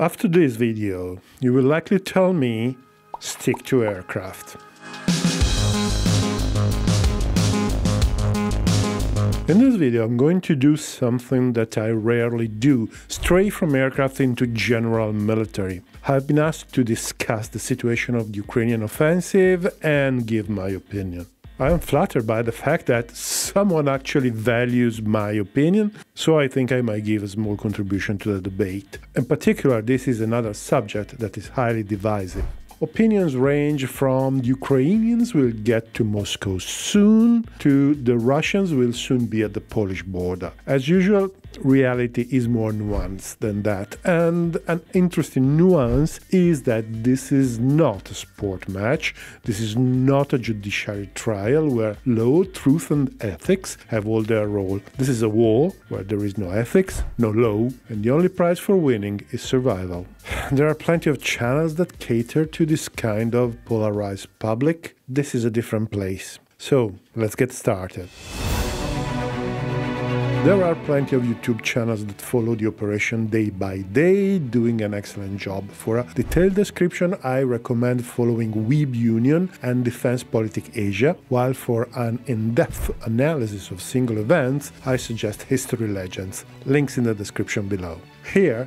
After this video, you will likely tell me stick to aircraft. In this video, I'm going to do something that I rarely do, stray from aircraft into general military. I've been asked to discuss the situation of the Ukrainian offensive and give my opinion. I am flattered by the fact that someone actually values my opinion, so I think I might give a small contribution to the debate. In particular, this is another subject that is highly divisive. Opinions range from Ukrainians will get to Moscow soon to the Russians will soon be at the Polish border. As usual, reality is more nuanced than that. And an interesting nuance is that this is not a sport match, this is not a judiciary trial where law, truth, and ethics have all their role. This is a war where there is no ethics, no law, and the only prize for winning is survival. There are plenty of channels that cater to this kind of polarized public. This is a different place. So let's get started. There are plenty of YouTube channels that follow the operation day by day, doing an excellent job. For a detailed description, I recommend following Weeb Union and Defense Politic Asia, while for an in depth analysis of single events, I suggest History Legends. Links in the description below. Here,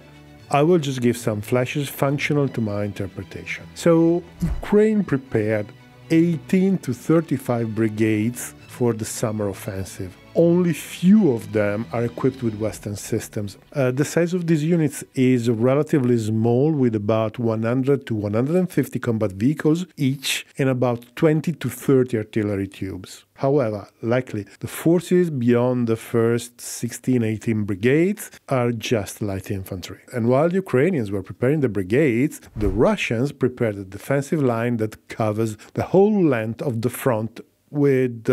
I will just give some flashes functional to my interpretation. So, Ukraine prepared 18 to 35 brigades for the summer offensive. Only few of them are equipped with Western systems. Uh, the size of these units is relatively small, with about 100 to 150 combat vehicles each and about 20 to 30 artillery tubes. However, likely the forces beyond the first 16 18 brigades are just light infantry. And while the Ukrainians were preparing the brigades, the Russians prepared a defensive line that covers the whole length of the front with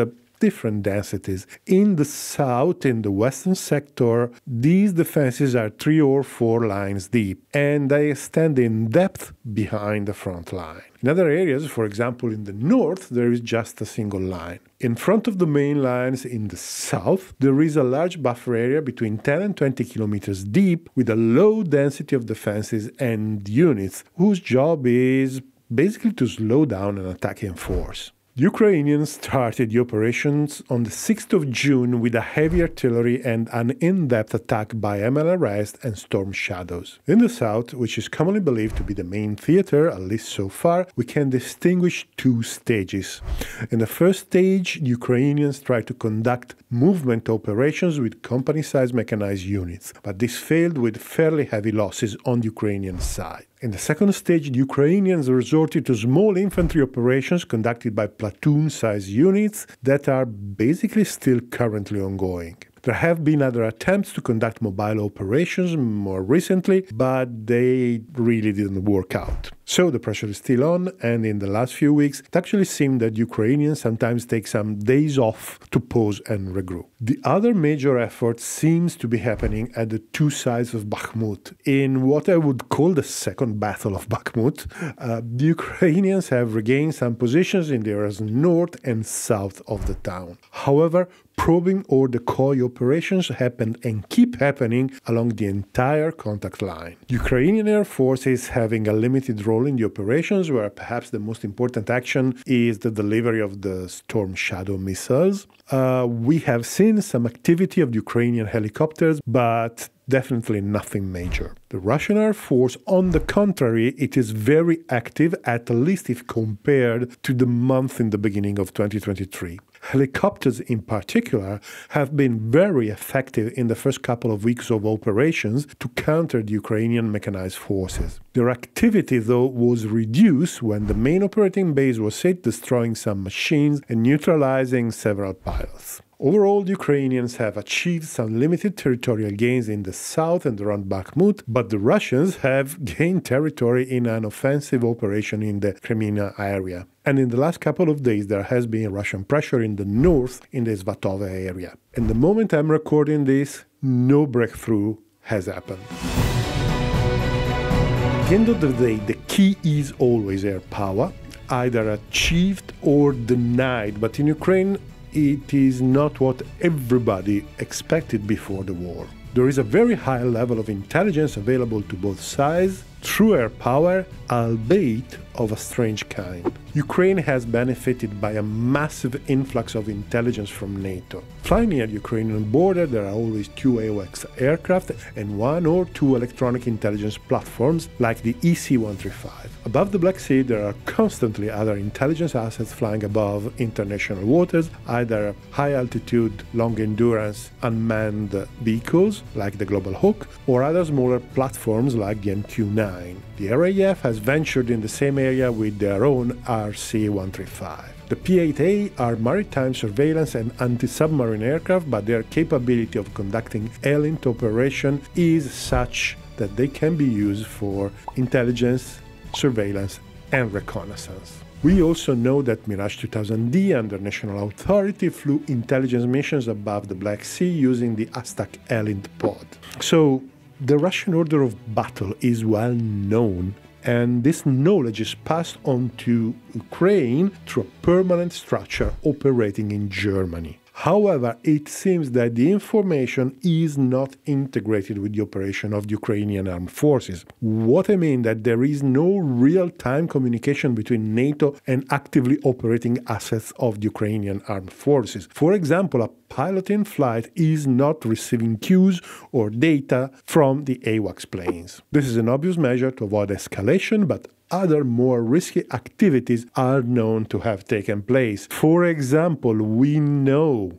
different densities. In the south, in the western sector, these defenses are three or four lines deep and they extend in depth behind the front line. In other areas, for example in the north, there is just a single line. In front of the main lines in the south, there is a large buffer area between 10 and 20 kilometers deep with a low density of defenses and units whose job is basically to slow down an attacking force. Ukrainians started the operations on the 6th of June with a heavy artillery and an in depth attack by MLRS and Storm Shadows. In the south, which is commonly believed to be the main theater, at least so far, we can distinguish two stages. In the first stage, the Ukrainians tried to conduct movement operations with company sized mechanized units, but this failed with fairly heavy losses on the Ukrainian side. In the second stage, the Ukrainians resorted to small infantry operations conducted by platoon sized units that are basically still currently ongoing. There have been other attempts to conduct mobile operations more recently, but they really didn't work out. So the pressure is still on, and in the last few weeks, it actually seemed that Ukrainians sometimes take some days off to pause and regroup. The other major effort seems to be happening at the two sides of Bakhmut. In what I would call the second battle of Bakhmut, uh, the Ukrainians have regained some positions in the areas north and south of the town. However, probing or decoy operations happened and keep happening along the entire contact line. Ukrainian Air Force is having a limited role in the operations, where perhaps the most important action is the delivery of the Storm Shadow missiles. Uh, we have seen some activity of the Ukrainian helicopters, but definitely nothing major. The Russian Air Force, on the contrary, it is very active, at least if compared to the month in the beginning of 2023. Helicopters, in particular, have been very effective in the first couple of weeks of operations to counter the Ukrainian mechanized forces. Their activity, though, was reduced when the main operating base was hit, destroying some machines and neutralizing several pilots. Overall, Ukrainians have achieved some limited territorial gains in the south and around Bakhmut, but the Russians have gained territory in an offensive operation in the Kreminna area. And in the last couple of days, there has been Russian pressure in the north in the Svatove area. And the moment I'm recording this, no breakthrough has happened. At the end of the day, the key is always air power, either achieved or denied. But in Ukraine, it is not what everybody expected before the war. There is a very high level of intelligence available to both sides, through air power, albeit of a strange kind. Ukraine has benefited by a massive influx of intelligence from NATO. Flying near the Ukrainian border, there are always two AWACS aircraft and one or two electronic intelligence platforms like the EC 135. Above the Black Sea, there are constantly other intelligence assets flying above international waters, either high altitude, long endurance, unmanned vehicles like the Global Hawk, or other smaller platforms like the MQ 9. The RAF has ventured in the same area with their own RC 135. The P-8A are maritime surveillance and anti-submarine aircraft, but their capability of conducting ELINT operation is such that they can be used for intelligence, surveillance, and reconnaissance. We also know that Mirage 2000D under national authority flew intelligence missions above the Black Sea using the ASTAC ELINT pod. So the Russian order of battle is well known and this knowledge is passed on to Ukraine through a permanent structure operating in Germany. However, it seems that the information is not integrated with the operation of the Ukrainian armed forces. What I mean that there is no real-time communication between NATO and actively operating assets of the Ukrainian armed forces. For example, a pilot in flight is not receiving cues or data from the AWACS planes. This is an obvious measure to avoid escalation, but other more risky activities are known to have taken place. For example, we know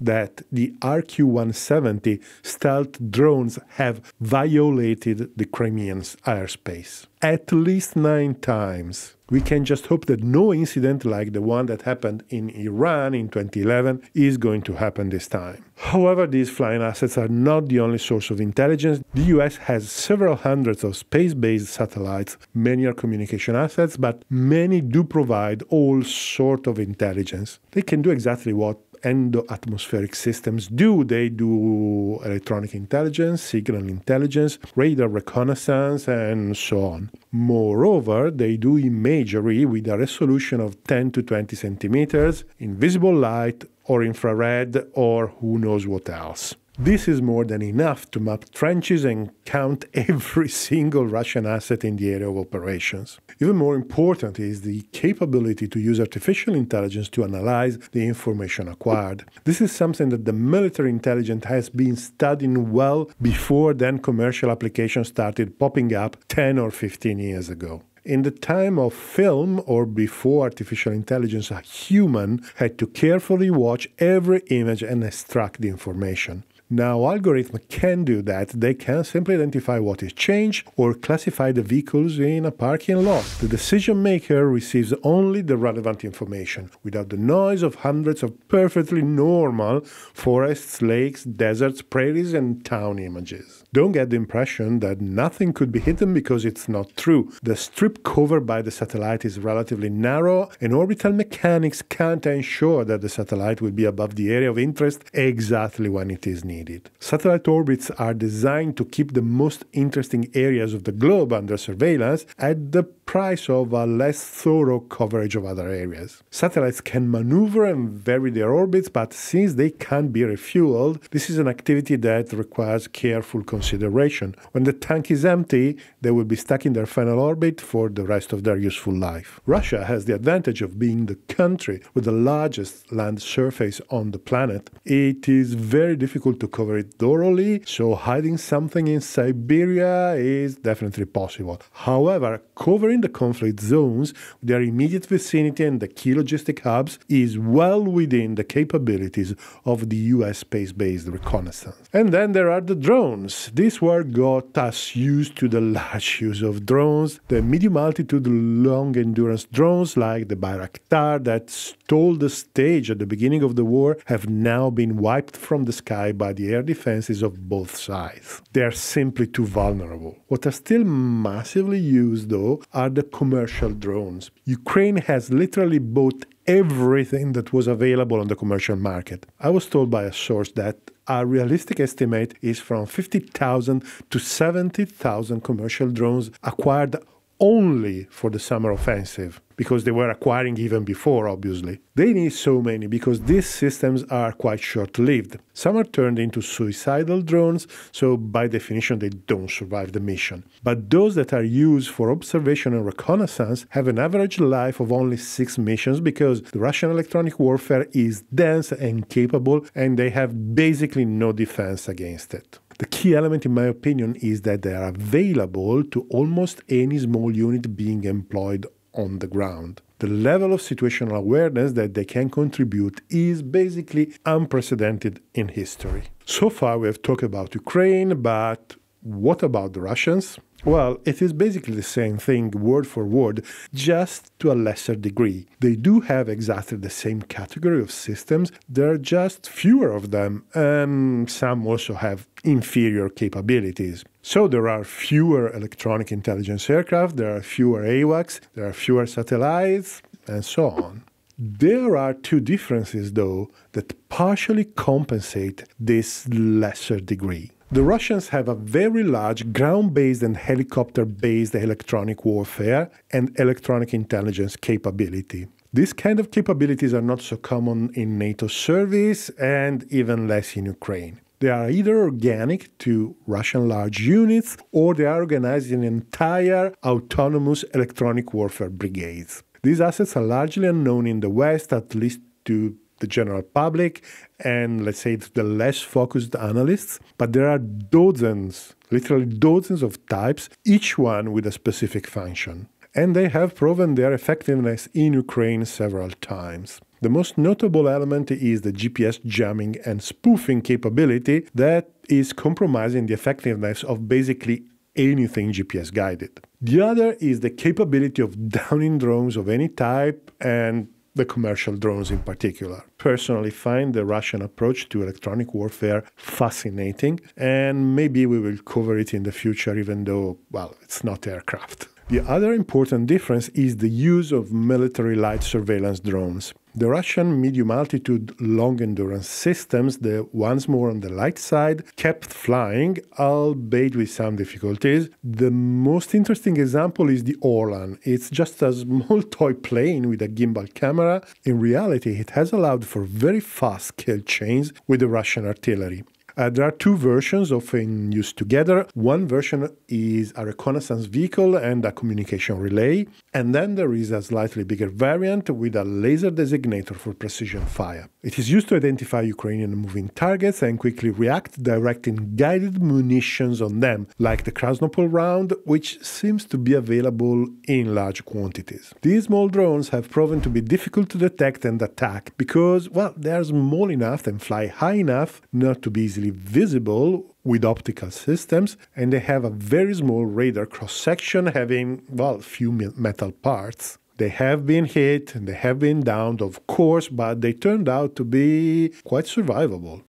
that the RQ 170 stealth drones have violated the Crimean airspace at least nine times. We can just hope that no incident like the one that happened in Iran in 2011 is going to happen this time. However, these flying assets are not the only source of intelligence. The US has several hundreds of space based satellites. Many are communication assets, but many do provide all sort of intelligence. They can do exactly what endo-atmospheric systems do. They do electronic intelligence, signal intelligence, radar reconnaissance, and so on. Moreover, they do imagery with a resolution of 10 to 20 centimeters, invisible light, or infrared, or who knows what else. This is more than enough to map trenches and count every single Russian asset in the area of operations. Even more important is the capability to use artificial intelligence to analyze the information acquired. This is something that the military intelligence has been studying well before then commercial applications started popping up 10 or 15 years ago. In the time of film or before artificial intelligence, a human had to carefully watch every image and extract the information. Now, algorithms can do that. They can simply identify what is changed or classify the vehicles in a parking lot. The decision maker receives only the relevant information without the noise of hundreds of perfectly normal forests, lakes, deserts, prairies, and town images. Don't get the impression that nothing could be hidden because it's not true. The strip covered by the satellite is relatively narrow, and orbital mechanics can't ensure that the satellite will be above the area of interest exactly when it is needed. Satellite orbits are designed to keep the most interesting areas of the globe under surveillance at the price of a less thorough coverage of other areas. Satellites can maneuver and vary their orbits, but since they can't be refueled, this is an activity that requires careful consideration. When the tank is empty, they will be stuck in their final orbit for the rest of their useful life. Russia has the advantage of being the country with the largest land surface on the planet. It is very difficult to cover it thoroughly, so hiding something in Siberia is definitely possible. However, covering the conflict zones, their immediate vicinity and the key logistic hubs is well within the capabilities of the US space based reconnaissance. And then there are the drones. This war got us used to the large use of drones, the medium altitude, long endurance drones like the Bayraktar that stole the stage at the beginning of the war have now been wiped from the sky by the air defenses of both sides. They are simply too vulnerable. What are still massively used, though, are the commercial drones. Ukraine has literally bought everything that was available on the commercial market. I was told by a source that a realistic estimate is from 50,000 to 70,000 commercial drones acquired only for the summer offensive because they were acquiring even before, obviously. They need so many because these systems are quite short lived. Some are turned into suicidal drones, so by definition, they don't survive the mission. But those that are used for observation and reconnaissance have an average life of only six missions because the Russian electronic warfare is dense and capable, and they have basically no defense against it. The key element, in my opinion, is that they are available to almost any small unit being employed on the ground. The level of situational awareness that they can contribute is basically unprecedented in history. So far, we have talked about Ukraine, but what about the Russians? Well, it is basically the same thing, word for word, just to a lesser degree. They do have exactly the same category of systems, there are just fewer of them, and some also have inferior capabilities. So there are fewer electronic intelligence aircraft, there are fewer AWACS, there are fewer satellites, and so on. There are two differences, though, that partially compensate this lesser degree. The Russians have a very large ground based and helicopter based electronic warfare and electronic intelligence capability. These kind of capabilities are not so common in NATO service and even less in Ukraine. They are either organic to Russian large units or they are organized in entire autonomous electronic warfare brigades. These assets are largely unknown in the West, at least to the general public and let's say the less focused analysts, but there are dozens, literally dozens of types, each one with a specific function. And they have proven their effectiveness in Ukraine several times. The most notable element is the GPS jamming and spoofing capability that is compromising the effectiveness of basically anything GPS guided. The other is the capability of downing drones of any type and the commercial drones in particular. Personally, find the Russian approach to electronic warfare fascinating, and maybe we will cover it in the future, even though, well, it's not aircraft. The other important difference is the use of military light surveillance drones. The Russian medium altitude long endurance systems, the ones more on the light side, kept flying, albeit with some difficulties. The most interesting example is the Orlan. It's just a small toy plane with a gimbal camera. In reality, it has allowed for very fast kill chains with the Russian artillery. Uh, there are two versions often used together. One version is a reconnaissance vehicle and a communication relay, and then there is a slightly bigger variant with a laser designator for precision fire. It is used to identify Ukrainian moving targets and quickly react, directing guided munitions on them, like the Krasnopol round, which seems to be available in large quantities. These small drones have proven to be difficult to detect and attack because, well, they are small enough and fly high enough not to be easily visible with optical systems, and they have a very small radar cross section having, well, few metal parts. They have been hit and they have been downed, of course, but they turned out to be quite survivable.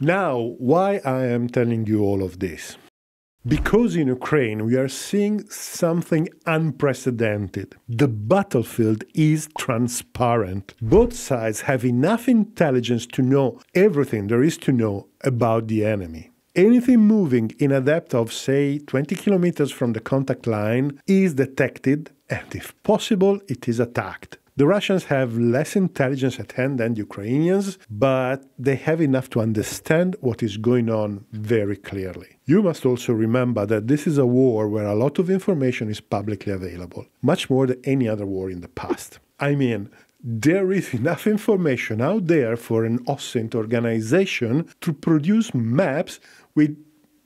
Now, why I am telling you all of this? Because in Ukraine we are seeing something unprecedented. The battlefield is transparent. Both sides have enough intelligence to know everything there is to know about the enemy. Anything moving in a depth of, say, 20 kilometers from the contact line is detected, and if possible, it is attacked. The Russians have less intelligence at hand than the Ukrainians, but they have enough to understand what is going on very clearly. You must also remember that this is a war where a lot of information is publicly available, much more than any other war in the past. I mean, there is enough information out there for an OSINT organization to produce maps with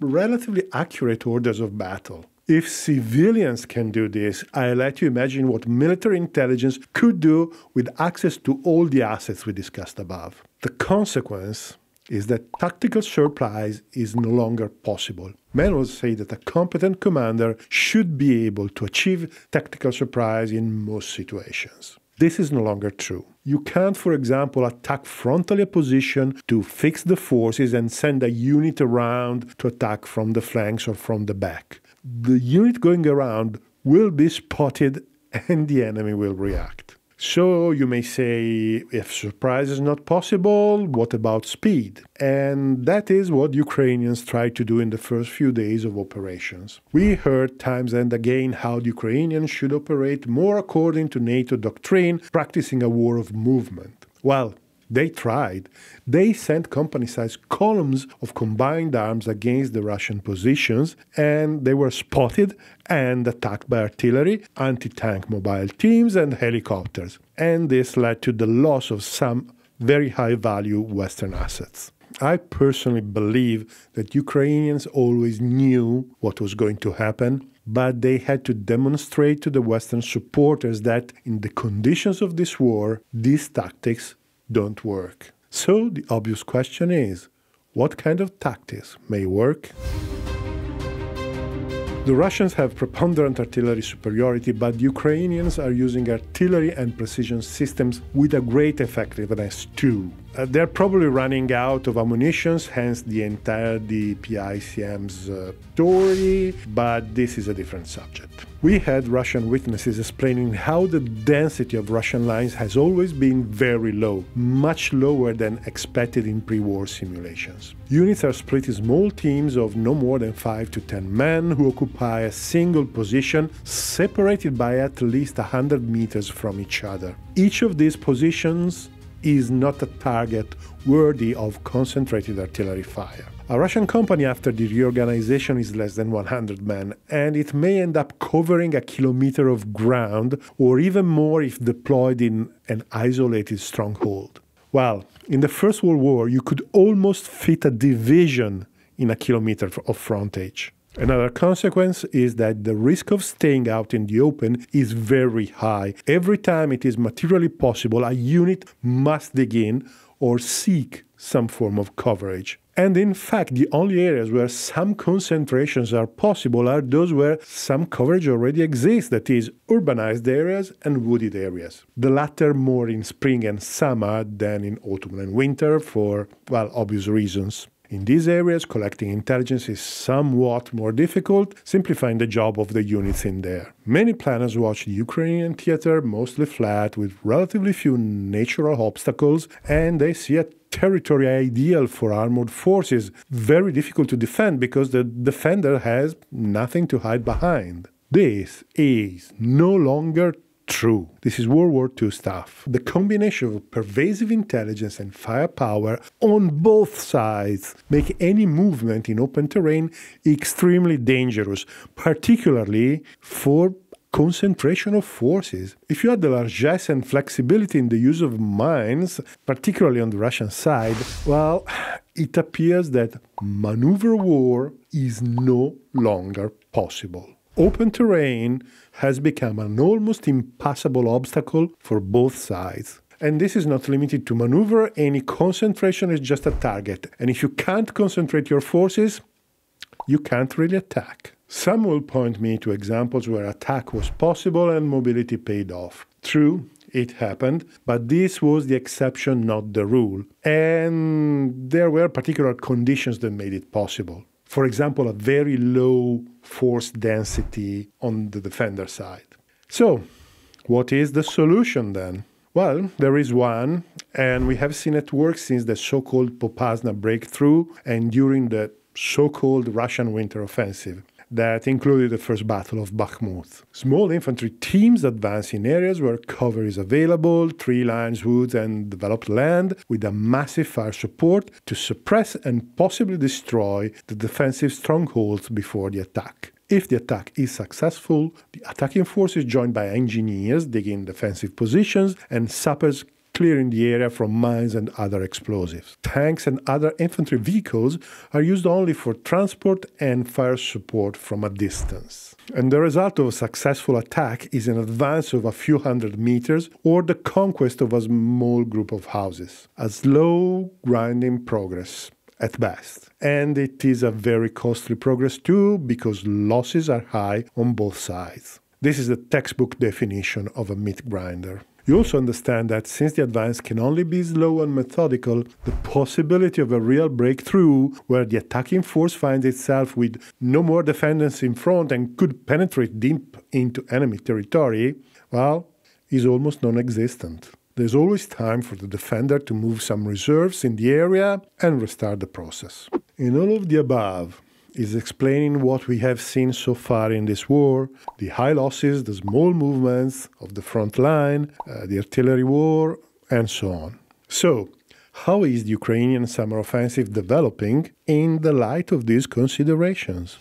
relatively accurate orders of battle. If civilians can do this, I let you imagine what military intelligence could do with access to all the assets we discussed above. The consequence is that tactical surprise is no longer possible. Manuals say that a competent commander should be able to achieve tactical surprise in most situations. This is no longer true. You can't, for example, attack frontally a position to fix the forces and send a unit around to attack from the flanks or from the back the unit going around will be spotted and the enemy will react. So you may say, if surprise is not possible, what about speed? And that is what Ukrainians tried to do in the first few days of operations. We heard times and again how the Ukrainians should operate more according to NATO doctrine, practicing a war of movement. Well, they tried. They sent company sized columns of combined arms against the Russian positions, and they were spotted and attacked by artillery, anti tank mobile teams, and helicopters. And this led to the loss of some very high value Western assets. I personally believe that Ukrainians always knew what was going to happen, but they had to demonstrate to the Western supporters that in the conditions of this war, these tactics don't work. So the obvious question is what kind of tactics may work? The Russians have preponderant artillery superiority, but the Ukrainians are using artillery and precision systems with a great effectiveness too. Uh, they're probably running out of ammunition, hence the entire DPICM's uh, story, but this is a different subject. We had Russian witnesses explaining how the density of Russian lines has always been very low, much lower than expected in pre war simulations. Units are split in small teams of no more than 5 to 10 men who occupy a single position, separated by at least 100 meters from each other. Each of these positions is not a target worthy of concentrated artillery fire. A Russian company after the reorganization is less than 100 men, and it may end up covering a kilometer of ground or even more if deployed in an isolated stronghold. Well, in the First World War, you could almost fit a division in a kilometer of frontage. Another consequence is that the risk of staying out in the open is very high. Every time it is materially possible, a unit must dig in or seek some form of coverage. And in fact, the only areas where some concentrations are possible are those where some coverage already exists, that is, urbanized areas and wooded areas. The latter more in spring and summer than in autumn and winter for, well, obvious reasons. In these areas, collecting intelligence is somewhat more difficult, simplifying the job of the units in there. Many planners watch the Ukrainian theater mostly flat with relatively few natural obstacles, and they see a territory ideal for armored forces, very difficult to defend because the defender has nothing to hide behind. This is no longer true. This is World War II stuff. The combination of pervasive intelligence and firepower on both sides make any movement in open terrain extremely dangerous, particularly for concentration of forces. If you had the largesse and flexibility in the use of mines, particularly on the Russian side, well, it appears that maneuver war is no longer possible. Open terrain has become an almost impassable obstacle for both sides. And this is not limited to maneuver, any concentration is just a target. And if you can't concentrate your forces, you can't really attack. Some will point me to examples where attack was possible and mobility paid off. True, it happened, but this was the exception, not the rule. And there were particular conditions that made it possible. For example, a very low force density on the defender side. So, what is the solution then? Well, there is one, and we have seen it work since the so called Popasna breakthrough and during the so called Russian winter offensive that included the first Battle of Bakhmut. Small infantry teams advance in areas where cover is available, tree lines, woods, and developed land, with a massive fire support to suppress and possibly destroy the defensive strongholds before the attack. If the attack is successful, the attacking force is joined by engineers digging defensive positions and sappers clearing the area from mines and other explosives. Tanks and other infantry vehicles are used only for transport and fire support from a distance. And the result of a successful attack is an advance of a few hundred meters or the conquest of a small group of houses. A slow, grinding progress at best. And it is a very costly progress too because losses are high on both sides. This is the textbook definition of a meat grinder. You also understand that since the advance can only be slow and methodical, the possibility of a real breakthrough where the attacking force finds itself with no more defenders in front and could penetrate deep into enemy territory, well, is almost non existent. There's always time for the defender to move some reserves in the area and restart the process. In all of the above, is explaining what we have seen so far in this war the high losses, the small movements of the front line, uh, the artillery war, and so on. So, how is the Ukrainian summer offensive developing in the light of these considerations?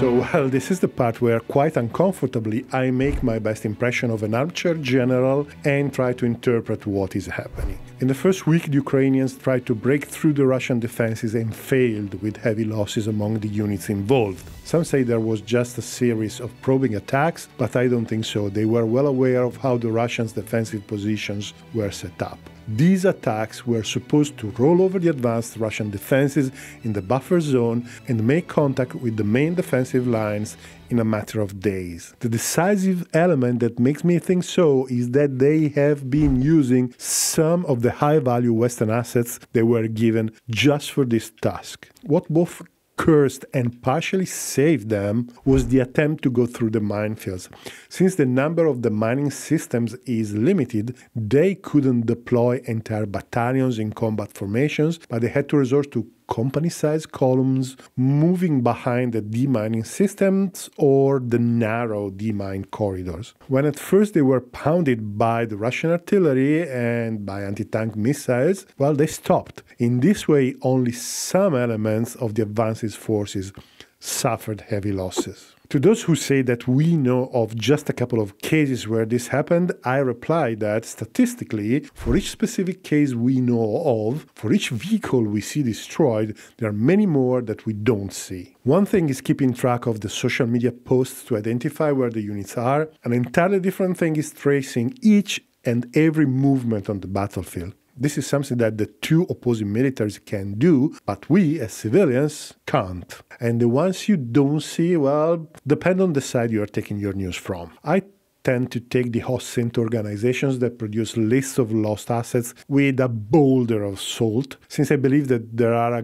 So, well, this is the part where quite uncomfortably I make my best impression of an armchair general and try to interpret what is happening. In the first week, the Ukrainians tried to break through the Russian defenses and failed with heavy losses among the units involved. Some say there was just a series of probing attacks, but I don't think so. They were well aware of how the Russians' defensive positions were set up. These attacks were supposed to roll over the advanced Russian defenses in the buffer zone and make contact with the main defensive lines in a matter of days. The decisive element that makes me think so is that they have been using some of the high value Western assets they were given just for this task. What both cursed and partially saved them was the attempt to go through the minefields. Since the number of the mining systems is limited, they couldn't deploy entire battalions in combat formations, but they had to resort to company sized columns moving behind the demining systems or the narrow demine corridors. When at first they were pounded by the Russian artillery and by anti tank missiles, well, they stopped. In this way, only some elements of the advance's forces suffered heavy losses. To those who say that we know of just a couple of cases where this happened, I reply that statistically, for each specific case we know of, for each vehicle we see destroyed, there are many more that we don't see. One thing is keeping track of the social media posts to identify where the units are, an entirely different thing is tracing each and every movement on the battlefield. This is something that the two opposing militaries can do, but we as civilians can't. And the ones you don't see, well, depend on the side you are taking your news from. I tend to take the OSINT organizations that produce lists of lost assets with a boulder of salt, since I believe that there are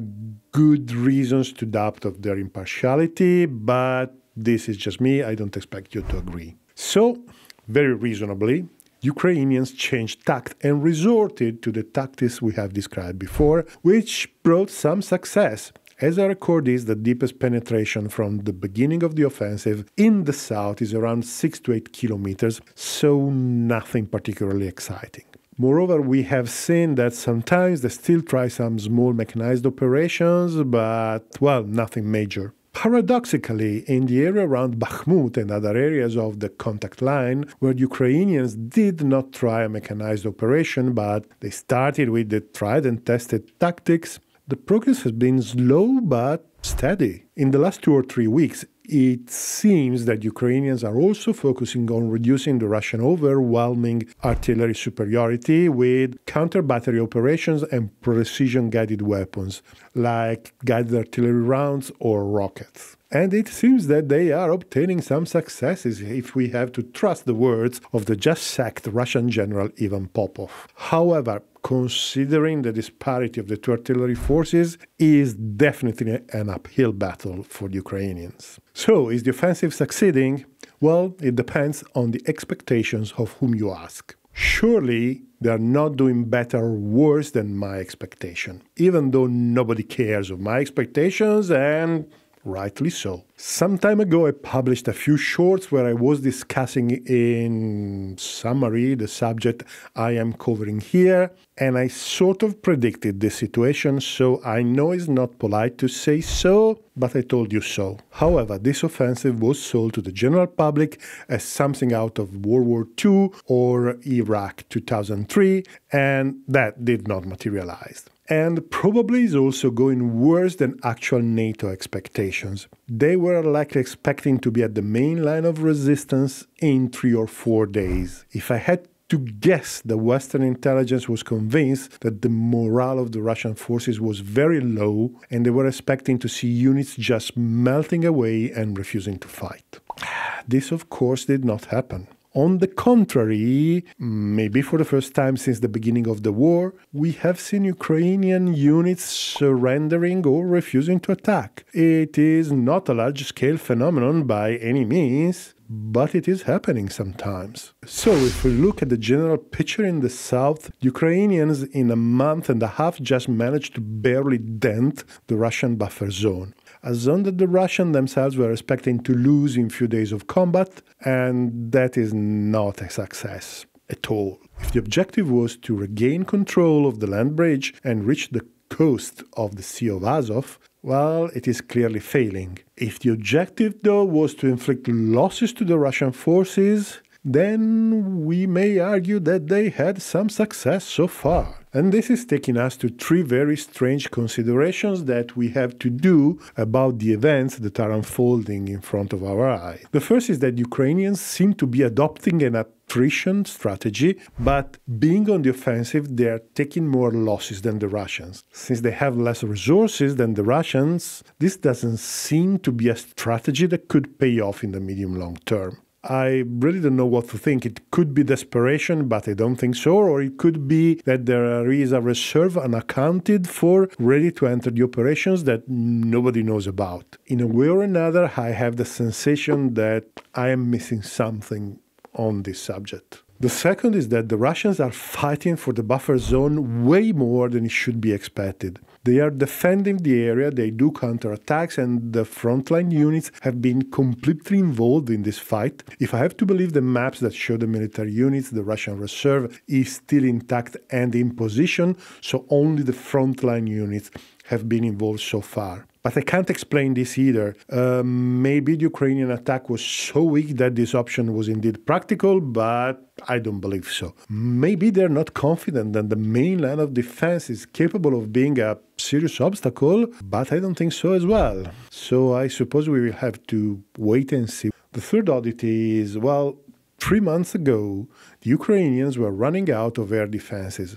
good reasons to doubt of their impartiality, but this is just me. I don't expect you to agree. So, very reasonably, Ukrainians changed tact and resorted to the tactics we have described before, which brought some success. As I record this, the deepest penetration from the beginning of the offensive in the south is around 6 to 8 kilometers, so nothing particularly exciting. Moreover, we have seen that sometimes they still try some small mechanized operations, but, well, nothing major. Paradoxically, in the area around Bakhmut and other areas of the contact line, where Ukrainians did not try a mechanized operation, but they started with the tried and tested tactics, the progress has been slow but steady. In the last two or three weeks, it seems that Ukrainians are also focusing on reducing the Russian overwhelming artillery superiority with counter battery operations and precision guided weapons like guided artillery rounds or rockets. And it seems that they are obtaining some successes if we have to trust the words of the just sacked Russian general Ivan Popov. However, considering the disparity of the two artillery forces, is definitely an uphill battle for the Ukrainians. So, is the offensive succeeding? Well, it depends on the expectations of whom you ask. Surely they are not doing better or worse than my expectation, even though nobody cares of my expectations and rightly so. Some time ago, I published a few shorts where I was discussing in summary the subject I am covering here, and I sort of predicted the situation, so I know it's not polite to say so, but I told you so. However, this offensive was sold to the general public as something out of World War II or Iraq 2003, and that did not materialize and probably is also going worse than actual NATO expectations. They were likely expecting to be at the main line of resistance in three or four days. If I had to guess, the Western intelligence was convinced that the morale of the Russian forces was very low and they were expecting to see units just melting away and refusing to fight. This, of course, did not happen. On the contrary, maybe for the first time since the beginning of the war, we have seen Ukrainian units surrendering or refusing to attack. It is not a large scale phenomenon by any means, but it is happening sometimes. So, if we look at the general picture in the south, Ukrainians in a month and a half just managed to barely dent the Russian buffer zone. A zone that the Russians themselves were expecting to lose in few days of combat, and that is not a success at all. If the objective was to regain control of the land bridge and reach the coast of the Sea of Azov, well, it is clearly failing. If the objective, though, was to inflict losses to the Russian forces, then we may argue that they had some success so far. And this is taking us to three very strange considerations that we have to do about the events that are unfolding in front of our eye. The first is that Ukrainians seem to be adopting an attrition strategy, but being on the offensive, they are taking more losses than the Russians. Since they have less resources than the Russians, this doesn't seem to be a strategy that could pay off in the medium long term. I really don't know what to think. It could be desperation, but I don't think so. Or it could be that there is a reserve unaccounted for ready to enter the operations that nobody knows about. In a way or another, I have the sensation that I am missing something on this subject. The second is that the Russians are fighting for the buffer zone way more than it should be expected. They are defending the area, they do counterattacks, and the frontline units have been completely involved in this fight. If I have to believe the maps that show the military units, the Russian reserve is still intact and in position, so only the frontline units have been involved so far. But I can't explain this either. Uh, maybe the Ukrainian attack was so weak that this option was indeed practical, but I don't believe so. Maybe they're not confident that the main line of defense is capable of being a serious obstacle, but I don't think so as well. So I suppose we will have to wait and see. The third oddity is well, three months ago, the Ukrainians were running out of air defenses.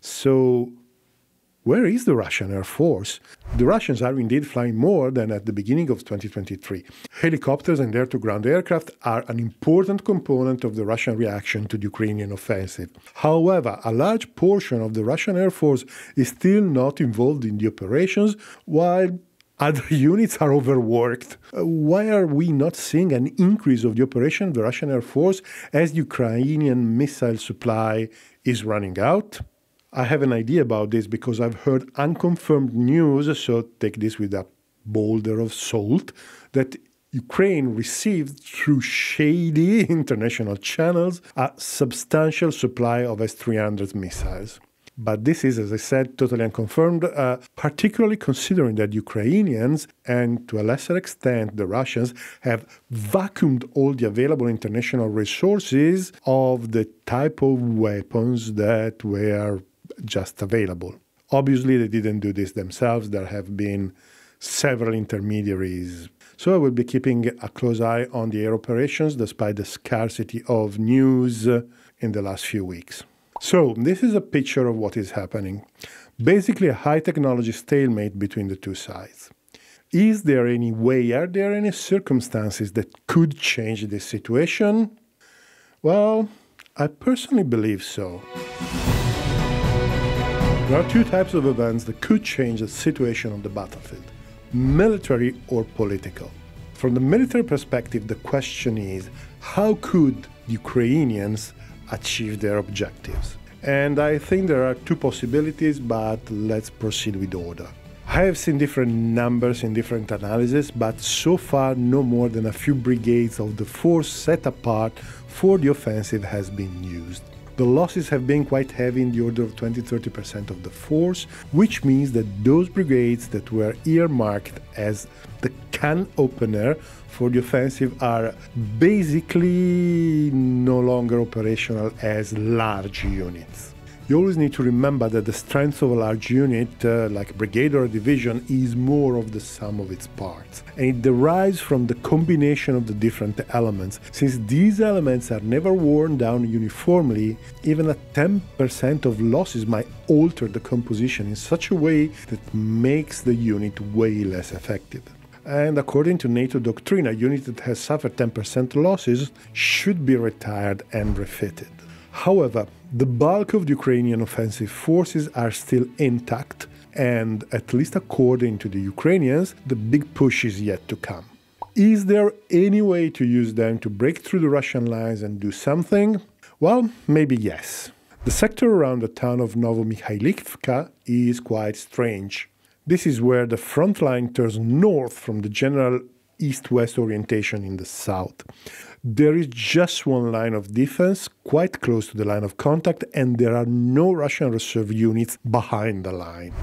So where is the Russian Air Force? The Russians are indeed flying more than at the beginning of 2023. Helicopters and air to ground aircraft are an important component of the Russian reaction to the Ukrainian offensive. However, a large portion of the Russian Air Force is still not involved in the operations, while other units are overworked. Uh, why are we not seeing an increase of the operation of the Russian Air Force as the Ukrainian missile supply is running out? I have an idea about this because I've heard unconfirmed news, so take this with a boulder of salt, that Ukraine received through shady international channels a substantial supply of S 300 missiles. But this is, as I said, totally unconfirmed, uh, particularly considering that Ukrainians and to a lesser extent the Russians have vacuumed all the available international resources of the type of weapons that were just available. Obviously, they didn't do this themselves. There have been several intermediaries. So I will be keeping a close eye on the air operations despite the scarcity of news in the last few weeks. So, this is a picture of what is happening. Basically, a high technology stalemate between the two sides. Is there any way, are there any circumstances that could change this situation? Well, I personally believe so. There are two types of events that could change the situation on the battlefield military or political. From the military perspective, the question is how could Ukrainians achieve their objectives? And I think there are two possibilities, but let's proceed with order. I have seen different numbers in different analyses, but so far no more than a few brigades of the force set apart for the offensive has been used. The losses have been quite heavy in the order of 20-30% of the force, which means that those brigades that were earmarked as the can opener for the offensive are basically no longer operational as large units. You always need to remember that the strength of a large unit, uh, like a brigade or a division, is more of the sum of its parts. And it derives from the combination of the different elements. Since these elements are never worn down uniformly, even a 10% of losses might alter the composition in such a way that makes the unit way less effective. And according to NATO doctrine, a unit that has suffered 10% losses should be retired and refitted. However, the bulk of the Ukrainian offensive forces are still intact, and at least according to the Ukrainians, the big push is yet to come. Is there any way to use them to break through the Russian lines and do something? Well, maybe yes. The sector around the town of Novomikhailivka is quite strange. This is where the front line turns north from the general east west orientation in the south. There is just one line of defense quite close to the line of contact, and there are no Russian reserve units behind the line.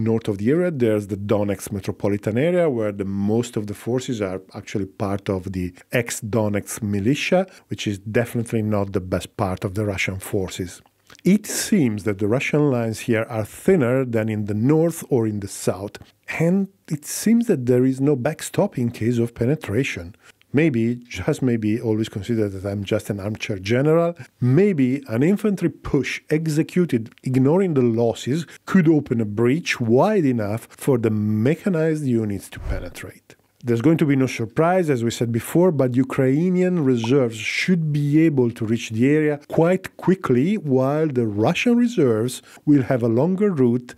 North of the area, there's the Donetsk metropolitan area, where the most of the forces are actually part of the ex Donetsk militia, which is definitely not the best part of the Russian forces. It seems that the Russian lines here are thinner than in the north or in the south, and it seems that there is no backstop in case of penetration. Maybe, just maybe, always consider that I'm just an armchair general. Maybe an infantry push executed ignoring the losses could open a breach wide enough for the mechanized units to penetrate. There's going to be no surprise, as we said before, but Ukrainian reserves should be able to reach the area quite quickly, while the Russian reserves will have a longer route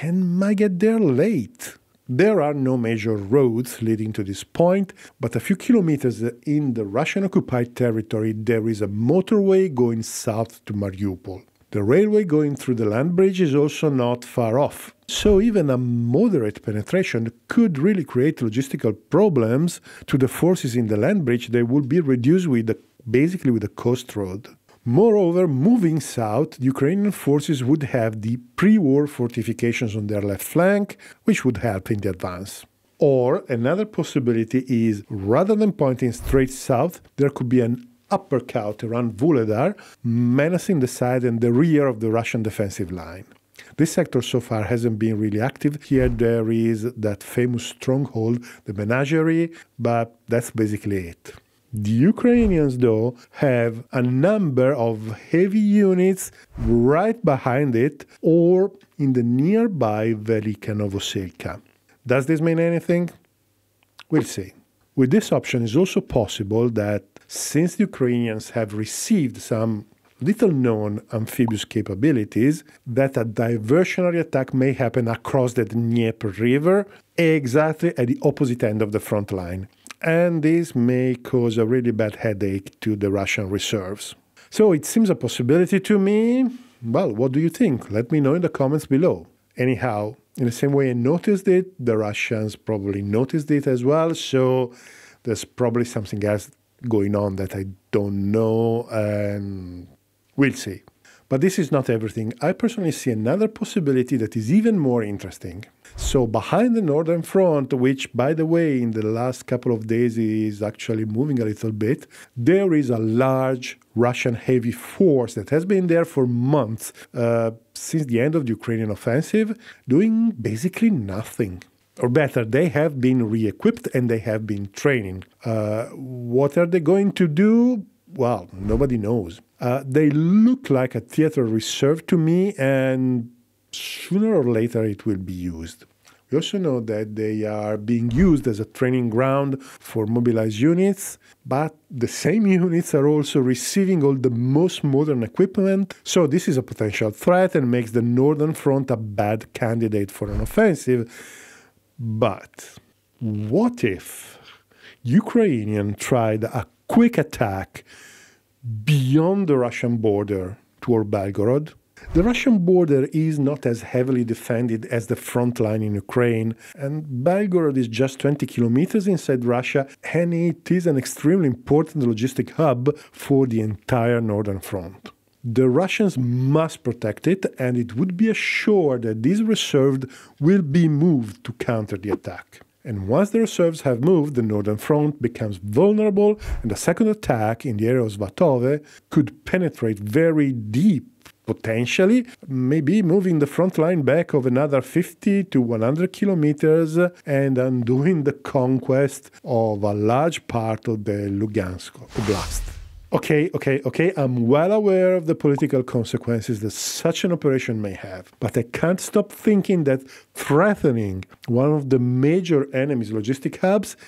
and might get there late. There are no major roads leading to this point, but a few kilometers in the Russian occupied territory, there is a motorway going south to Mariupol. The railway going through the land bridge is also not far off. So, even a moderate penetration could really create logistical problems to the forces in the land bridge. They would be reduced with the, basically with the coast road. Moreover, moving south, the Ukrainian forces would have the pre war fortifications on their left flank, which would help in the advance. Or another possibility is rather than pointing straight south, there could be an uppercut around Vuhledar, menacing the side and the rear of the Russian defensive line. This sector so far hasn't been really active. Here there is that famous stronghold, the Menagerie, but that's basically it. The Ukrainians, though, have a number of heavy units right behind it or in the nearby Velika Novoselka. Does this mean anything? We'll see. With this option, it's also possible that since the Ukrainians have received some little known amphibious capabilities, that a diversionary attack may happen across the Dnieper River, exactly at the opposite end of the front line and this may cause a really bad headache to the Russian reserves. So it seems a possibility to me. Well, what do you think? Let me know in the comments below. Anyhow, in the same way I noticed it, the Russians probably noticed it as well. So there's probably something else going on that I don't know, and we'll see. But this is not everything. I personally see another possibility that is even more interesting. So, behind the Northern Front, which, by the way, in the last couple of days is actually moving a little bit, there is a large Russian heavy force that has been there for months uh, since the end of the Ukrainian offensive, doing basically nothing or better, they have been re equipped and they have been training. Uh, what are they going to do? Well, nobody knows. Uh, they look like a theater reserve to me, and sooner or later it will be used. We also know that they are being used as a training ground for mobilized units, but the same units are also receiving all the most modern equipment. So, this is a potential threat and makes the Northern Front a bad candidate for an offensive. But what if Ukrainian tried a quick attack beyond the Russian border toward Belgorod. The Russian border is not as heavily defended as the front line in Ukraine, and Belgorod is just 20 kilometers inside Russia, and it is an extremely important logistic hub for the entire northern front. The Russians must protect it, and it would be assured that these reserves will be moved to counter the attack. And once the reserves have moved, the northern front becomes vulnerable, and a second attack in the area of Svatove could penetrate very deep potentially, maybe moving the front line back of another 50 to 100 kilometers and undoing the conquest of a large part of the Lugansk Oblast. Okay, okay, okay, I'm well aware of the political consequences that such an operation may have, but I can't stop thinking that threatening one of the major enemy's logistic hubs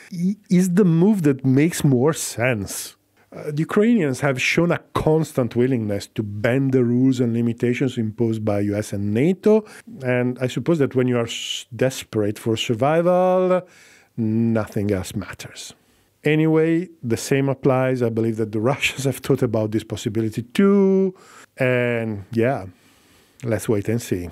is the move that makes more sense. Uh, the Ukrainians have shown a constant willingness to bend the rules and limitations imposed by US and NATO, and I suppose that when you are desperate for survival, nothing else matters. Anyway, the same applies. I believe that the Russians have thought about this possibility too. And yeah, let's wait and see.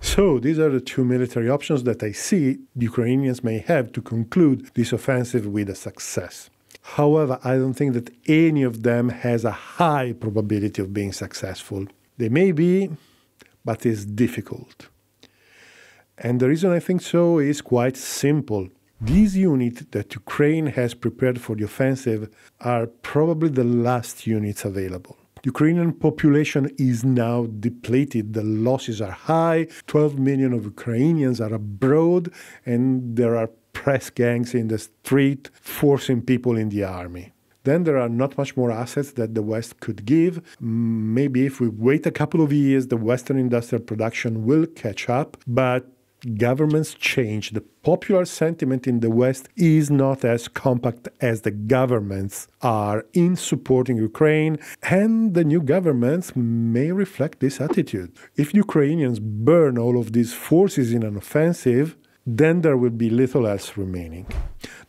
So, these are the two military options that I see the Ukrainians may have to conclude this offensive with a success. However, I don't think that any of them has a high probability of being successful. They may be, but it's difficult. And the reason I think so is quite simple. These units that Ukraine has prepared for the offensive are probably the last units available. The Ukrainian population is now depleted. The losses are high. 12 million of Ukrainians are abroad, and there are press gangs in the street forcing people in the army. Then there are not much more assets that the West could give. Maybe if we wait a couple of years, the Western industrial production will catch up, but governments change. The popular sentiment in the West is not as compact as the governments are in supporting Ukraine, and the new governments may reflect this attitude. If Ukrainians burn all of these forces in an offensive, then there will be little else remaining.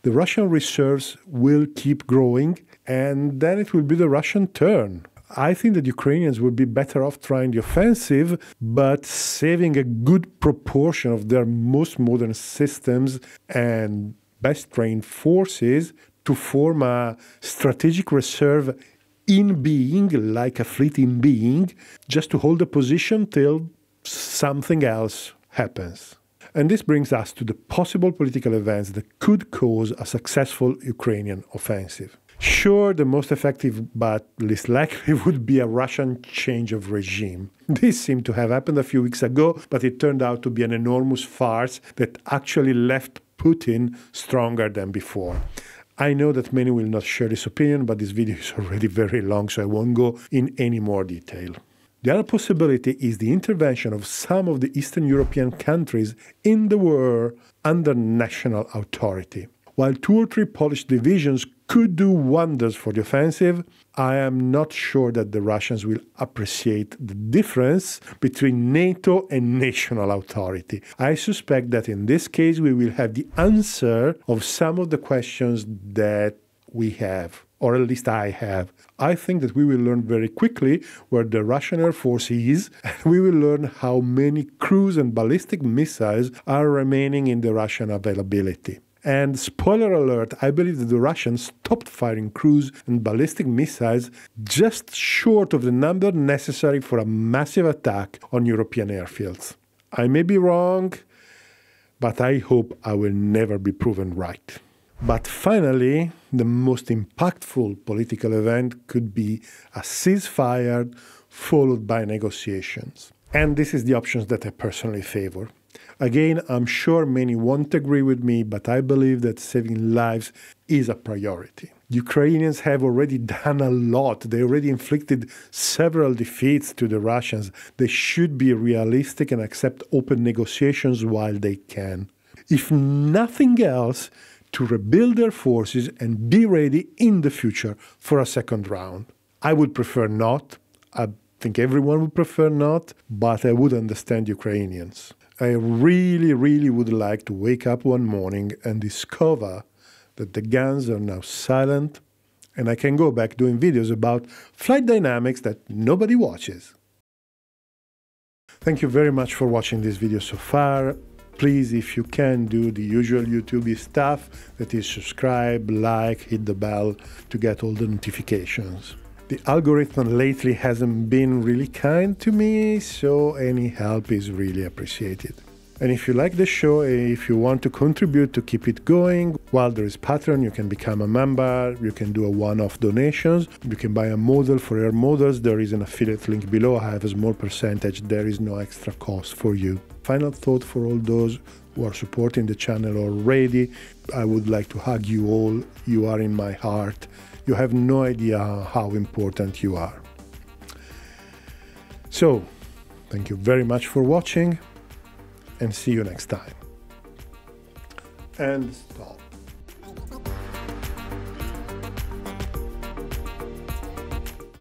The Russian reserves will keep growing, and then it will be the Russian turn. I think that Ukrainians would be better off trying the offensive, but saving a good proportion of their most modern systems and best trained forces to form a strategic reserve in being, like a fleet in being, just to hold a position till something else happens. And this brings us to the possible political events that could cause a successful Ukrainian offensive. Sure, the most effective but least likely would be a Russian change of regime. This seemed to have happened a few weeks ago, but it turned out to be an enormous farce that actually left Putin stronger than before. I know that many will not share this opinion, but this video is already very long, so I won't go in any more detail. The other possibility is the intervention of some of the Eastern European countries in the war under national authority. While two or three Polish divisions could do wonders for the offensive, I am not sure that the Russians will appreciate the difference between NATO and national authority. I suspect that in this case we will have the answer of some of the questions that we have, or at least I have. I think that we will learn very quickly where the Russian Air Force is. we will learn how many cruise and ballistic missiles are remaining in the Russian availability. And spoiler alert, I believe that the Russians stopped firing cruise and ballistic missiles just short of the number necessary for a massive attack on European airfields. I may be wrong, but I hope I will never be proven right. But finally, the most impactful political event could be a ceasefire followed by negotiations. And this is the options that I personally favor. Again, I'm sure many won't agree with me, but I believe that saving lives is a priority. Ukrainians have already done a lot. They already inflicted several defeats to the Russians. They should be realistic and accept open negotiations while they can. If nothing else, to rebuild their forces and be ready in the future for a second round. I would prefer not. I think everyone would prefer not, but I would understand Ukrainians. I really, really would like to wake up one morning and discover that the guns are now silent and I can go back doing videos about flight dynamics that nobody watches. Thank you very much for watching this video so far. Please, if you can, do the usual YouTube stuff that is subscribe, like, hit the bell to get all the notifications. The algorithm lately hasn't been really kind to me, so any help is really appreciated. And if you like the show, if you want to contribute to keep it going, while there is Patreon, you can become a member, you can do a one-off donations, you can buy a model for Air Models. There is an affiliate link below. I have a small percentage. There is no extra cost for you. Final thought for all those who are supporting the channel already. I would like to hug you all. You are in my heart. You have no idea how important you are. So, thank you very much for watching and see you next time. And stop.